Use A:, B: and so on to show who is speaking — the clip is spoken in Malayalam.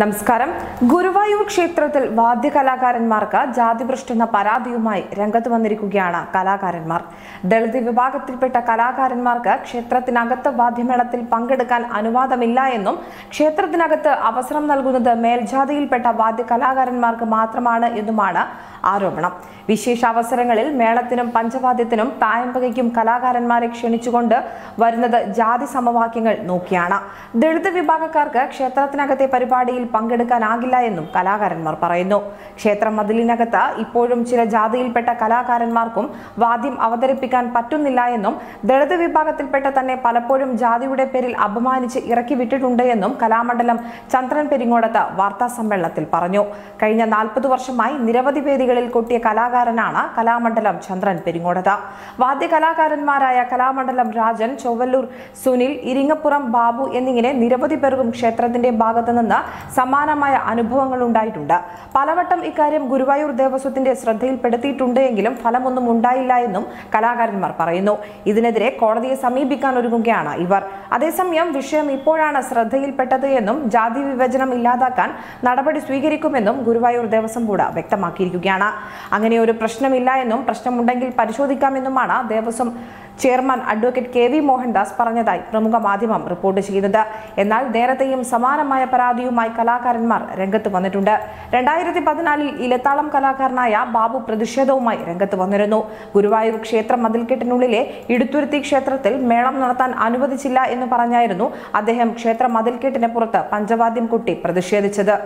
A: നമസ്കാരം. ഗുരുവായൂർ ക്ഷേത്രത്തിൽ വാദ്യകലാകാരന്മാർക്ക് ജാതിഭ്രഷ്ട് എന്ന പരാതിയുമായി രംഗത്ത് വന്നിരിക്കുകയാണ് കലാകാരന്മാർ. ദളിത് വിഭാഗത്തിൽപ്പെട്ട കലാകാരന്മാർക്ക് ക്ഷേത്രത്തിനകത്ത് വാദ്യമേളത്തിൽ പങ്കെടുക്കാൻ അനുവാദമില്ല എന്നും ക്ഷേത്രത്തിനകത്ത് അവസരം നൽകുന്നത് മേൽജാതിയിൽപ്പെട്ട വാദ്യകലാകാരന്മാർക്ക് മാത്രമാണ് എന്നുമാണ് ആരോപണം. വിശേഷാവസരങ്ങളിൽ മേളത്തിനും പഞ്ചവാദ്യത്തിനും തായമ്പകയ്ക്കും കലാകാരന്മാരെ ക്ഷണിച്ചുകൊണ്ട് വരുന്നത് ജാതി സമവാക്യങ്ങൾ നോക്കിയാണ്. ദളിത് വിഭാഗക്കാർക്ക് ക്ഷേത്രത്തിനകത്തെ പരിപാടിയിൽ പങ്കെടുക്കാനാകില്ല എന്നും കലാകാരന്മാർ പറയുന്നു. ക്ഷേത്ര മതിലിനകത്ത് ഇപ്പോഴും ചില ജാതിയിൽപ്പെട്ട കലാകാരന്മാർക്കും വാദ്യം അവതരിപ്പിക്കാൻ പറ്റുന്നില്ല എന്നും ദളിത് വിഭാഗത്തിൽപ്പെട്ട തന്നെ പലപ്പോഴും ജാതിയുടെ പേരിൽ അപമാനിച്ച് ഇറക്കി വിട്ടിട്ടുണ്ട് എന്നും കലാമണ്ഡലം ചന്ദ്രൻ പെരിങ്ങോടത്ത് വാർത്താ സമ്മേളനത്തിൽ പറഞ്ഞു. കഴിഞ്ഞ നാൽപ്പത് വർഷമായി നിരവധി വേദികളിൽ കൊട്ടിയ കലാകാരനാണ് കലാമണ്ഡലം ചന്ദ്രൻ പെരിങ്ങോടത. വാദ്യകലാകാരന്മാരായ കലാമണ്ഡലം രാജൻ ചൊവ്വല്ലൂർ സുനിൽ ഇരിങ്ങപ്പുറം ബാബു എന്നിങ്ങനെ നിരവധി പേർക്കും ക്ഷേത്രത്തിന്റെ ഭാഗത്തു നിന്ന് സമാനമായ അനുഭവങ്ങൾ ഉണ്ടായിട്ടുണ്ട്. പലവട്ടം ഇക്കാര്യം ഗുരുവായൂർ ദേവസ്വത്തിന്റെ ശ്രദ്ധയിൽപ്പെടുത്തിയിട്ടുണ്ട് എങ്കിലും ഫലമൊന്നും ഉണ്ടായില്ല എന്നും കലാകാരന്മാർ പറയുന്നു. ഇതിനെതിരെ കോടതിയെ സമീപിക്കാൻ ഒരുങ്ങുകയാണ് ഇവർ. അതേസമയം വിഷയം ഇപ്പോഴാണ് ശ്രദ്ധയിൽപ്പെട്ടത് എന്നും ജാതി വിഭജനം ഇല്ലാതാക്കാൻ നടപടി സ്വീകരിക്കുമെന്നും ഗുരുവായൂർ ദേവസ്വം ബോർഡ് വ്യക്തമാക്കിയിരിക്കുകയാണ്. അങ്ങനെ ഒരു പ്രശ്നമില്ല എന്നും പ്രശ്നമുണ്ടെങ്കിൽ പരിശോധിക്കാമെന്നുമാണ് Devaswom chairman advocate K V Mohandas പറഞ്ഞതായി പ്രമുഖ മാധ്യമം റിപ്പോർട്ട് ചെയ്യുന്നത്. എന്നാൽ നേരത്തെയും സമാനമായ പരാതിയുമായി കലാകാരന്മാർ രംഗത്ത് വന്നിട്ടുണ്ട്. രണ്ടായിരത്തി പതിനാലിൽ ഇലത്താളം കലാകാരനായ ബാബു പ്രതിഷേധവുമായി രംഗത്ത് വന്നിരുന്നു. ഗുരുവായൂർ ക്ഷേത്ര മതിൽക്കെട്ടിനുള്ളിലെ ഇടുത്തുരുത്തി ക്ഷേത്രത്തിൽ മേളം നടത്താൻ അനുവദിച്ചില്ല എന്ന് പറഞ്ഞായിരുന്നു അദ്ദേഹം ക്ഷേത്ര മതിൽക്കെട്ടിന് പുറത്ത് പഞ്ചവാദ്യം കുട്ടി പ്രതിഷേധിച്ചത്.